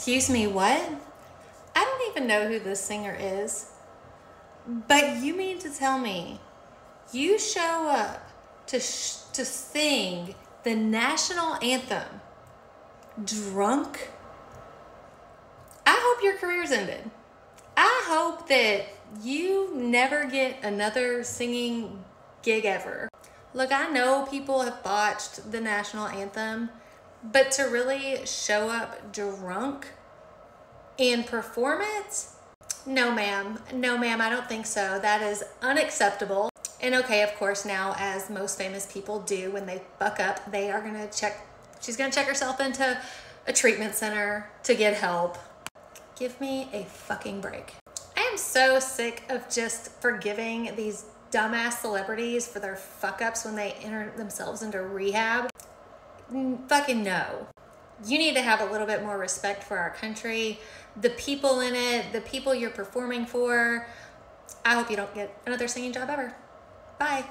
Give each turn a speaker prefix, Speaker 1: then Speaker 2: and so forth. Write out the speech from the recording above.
Speaker 1: Excuse me, what? I don't even know who this singer is. But you mean to tell me you show up to sh- to sing the national anthem drunk? I hope your career's ended. I hope that you never get another singing gig ever. Look, I know people have botched the national anthem, but to really show up drunk and perform it? No, ma'am. No, ma'am, I don't think so. That is unacceptable. And okay, of course, now, as most famous people do when they fuck up, they are gonna check, she's gonna check herself into a treatment center to get help. Give me a fucking break. I am so sick of just forgiving these dumbass celebrities for their fuck ups when they enter themselves into rehab. Fucking no. You need to have a little bit more respect for our country, the people in it, the people you're performing for. I hope you don't get another singing job ever. Bye.